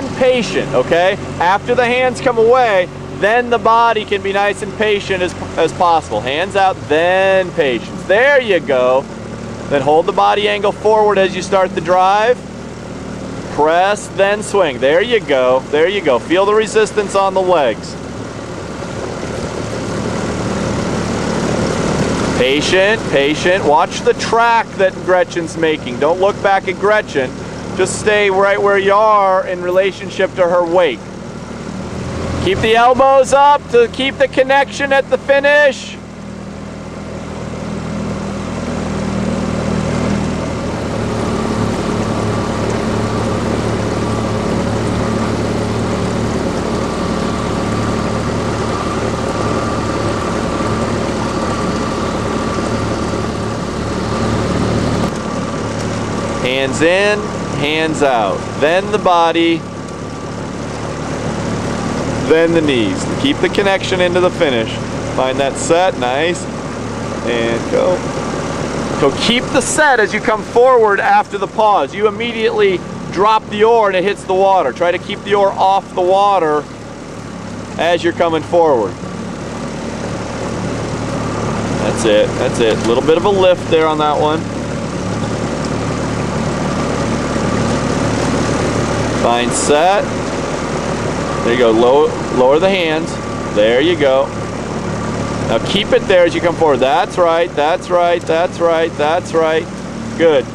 then patient, okay? After the hands come away, then the body can be nice and patient as, as possible. Hands out, then patience. There you go. Then hold the body angle forward as you start the drive. Press, then swing. There you go. There you go. Feel the resistance on the legs. Patient, patient. Watch the track that Gretchen's making. Don't look back at Gretchen. Just stay right where you are in relationship to her weight. Keep the elbows up to keep the connection at the finish. Hands in, hands out. Then the body, then the knees. Keep the connection into the finish. Find that set, nice. And go. So keep the set as you come forward after the pause. You immediately drop the oar and it hits the water. Try to keep the oar off the water as you're coming forward. That's it, that's it. A little bit of a lift there on that one. Fine set. There you go, lower the hands. There you go. Now keep it there as you come forward. That's right, that's right, that's right, that's right. Good.